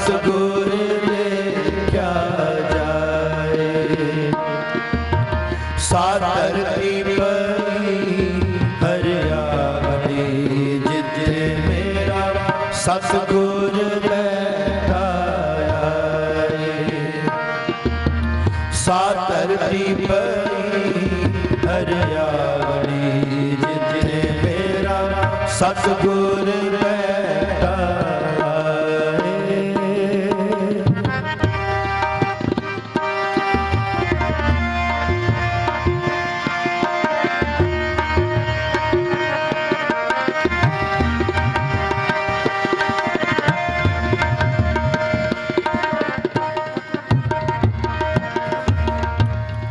ਸਤਿਗੁਰ ਦੇਖਿਆ ਜਾਏ ਸਾਧਰਤੀ ਪਈ ਹਰਿਆਵਣੀ ਜਿੱਥੇ ਮੇਰਾ ਸਤਿਗੁਰ ਬੈਠਾ ਆਏ ਸਾਧਰਤੀ ਪਈ ਹਰਿਆਵਣੀ ਜਿੱਥੇ ਮੇਰਾ ਸਤਿਗੁਰ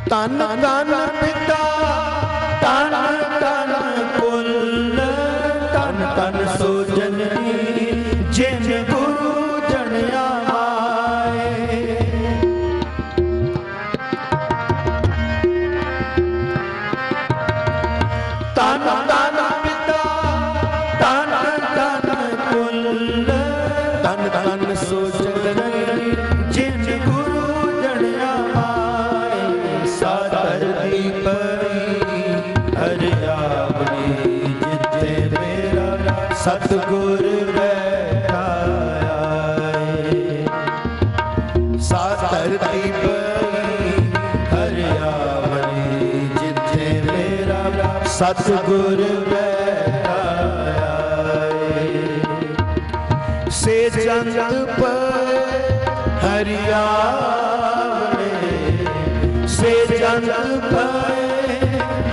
ਤਨ ਤਨ ਪਿਤਾ ਤਨ ਤਨ ਕੁੱਲ। ਸਤਿਗੁਰ ਬੈਠਾ ਆਏ ਸਾਦਰ ਦੀ ਪਈ ਹਰਿਆਵਣੀ ਜਿੱਥੇ ਮੇਰਾ ਸਤਿਗੁਰ ਬੈਠਾ ਆਏ ਸੇ ਜੰਤ ਪਏ ਹਰਿਆਵਣੇ ਸੇ ਜੰਤ ਪਏ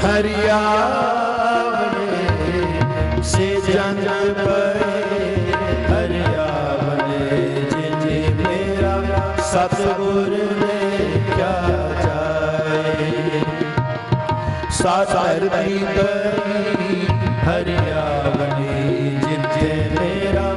ਹਰਿਆਵਣੇ ਸੇ ਜੰਤ ਪਏ ਹਰਿਆਵਣੇ ਜਿਨੇ ਮੇਰਾ ਸਤਿਗੁਰ ਦੇਖਿਆ ਜਾਏ ਸਾਦਰ ਦੀ ਪਈ ਹਰਿਆਵਣੀ ਜਿੱਥੇ ਮੇਰਾ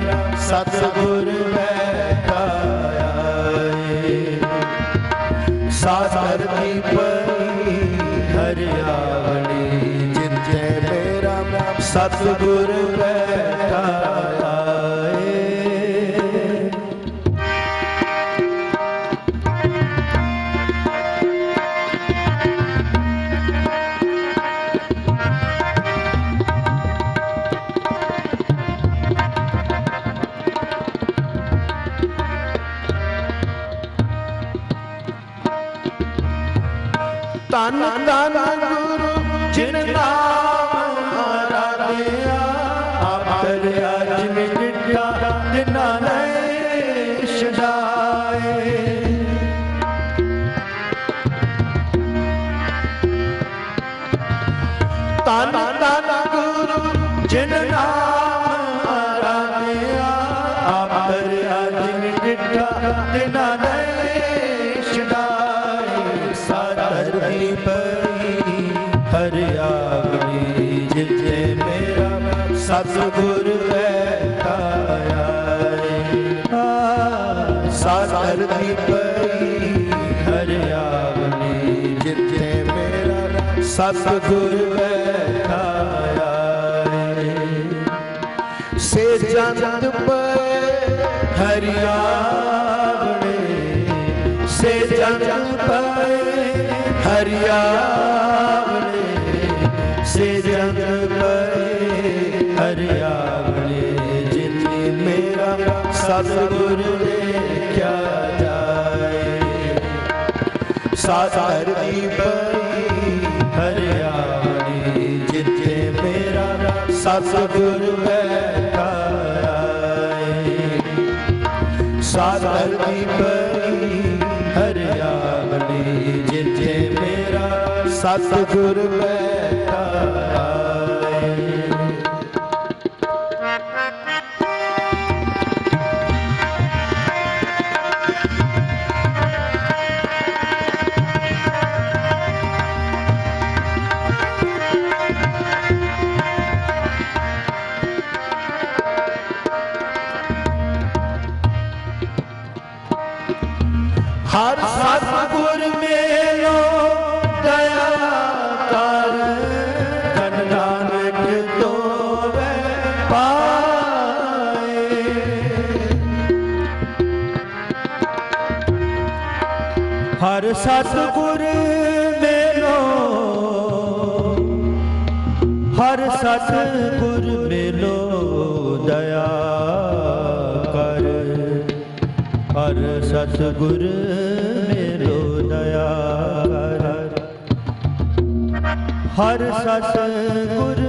ਸਤਿਗੁਰ ਬੈਠਾ ਆਏ। ਤਨ ਤਨ ਗੁਰੂ ਜਿਨ ਨਾਮ ਆਪ ਕਰਿਆ ਜਿਨ ਡਿਠਾ ਨੇ ਛਡਾਏ ਤਨ ਤਨ ਗੁਰੂ ਜਿਨ ਨਾਮ ਆਰਾਧਿਆ ਆਪ ਜਿਨ ਡਿਠਾ ਜਿਨਾ ਨੇ ਛਡਾਏ ਸਾਦਰ ਦੀ ਪਈ ਸਤਿਗੁਰ ਬੈਠਾ ਆਏ। ਆ ਸਾਦਰ ਪਈ ਹਰਿਆਵਨੀ ਜਿੱਥੇ ਮੇਰਾ ਸਤਿਗੁਰ ਬੈਠਾ ਆਏ। ਸੇ ਜੰਤ ਪਏ ਹਰਿਆਵਣੇ ਸੇ ਜੰਤ ਪਏ ਹਰਿਆਵਣੇ ਸਾਦਰ ਦੀ ਪਈ ਹਰਿਆਵਣੀ ਜਿੱਥੇ ਮੇਰਾ ਸਤਿਗੁਰ ਬੈਠਾ ਆਏ ਸਾਦਰ ਦੀ ਪਈ ਹਰਿਆਵਣੀ ਜਿੱਥੇ ਮੇਰਾ ਸਤਿਗੁਰ ਬੈਠਾ ਹਰ ਸਤਿਗੁਰ ਮੇਲੋ ਦਇਆ ਕਰ। ਜਨ ਨਾਨਕ ਤੋਵੇ ਪਾਏ। ਹਰ ਸਤਿਗੁਰ ਮੇਲੋ, ਹਰ ਸਤਿਗੁਰ ਮੇਲੋ ਦਇਆ ਹਰ ਸਤਿਗੁਰ ਮੇਰੋ ਦਇਆ ਕਰ ਹਰ ਸਤਿਗੁਰ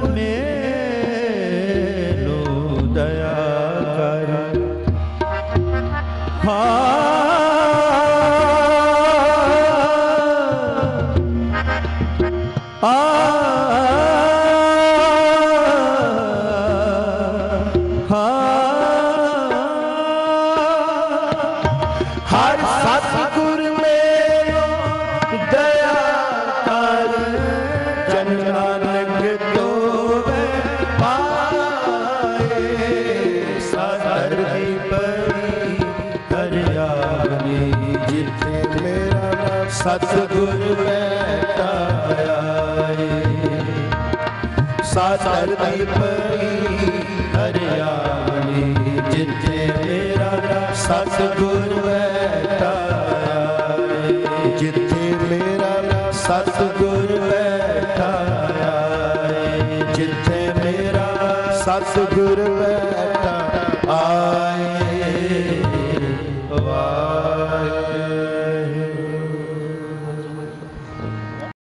ਸਤਿਗੁਰ ਮੇਰੋ, ਦਇਆ ਕਰ, ਜਨ ਨਾਨਕ ਤੋਵੇ, ਪਾਏ ਸਦਰ ਦੀ ਪਈ ਹਰਿਆਵਨੀ ਜਿੱਥੇ ਮੇਰਾ ਸਤਿਗੁਰ ਬੈਠਾ ਆਏ। ਸਾਦਰ ਦੀ ਪਈ ਹਰਿਆਵਣੀ ਜਿੱਥੇ ਮੇਰਾ ਸਤਿਗੁਰ ਸਤਿਗੁਰ ਬੈਠਾ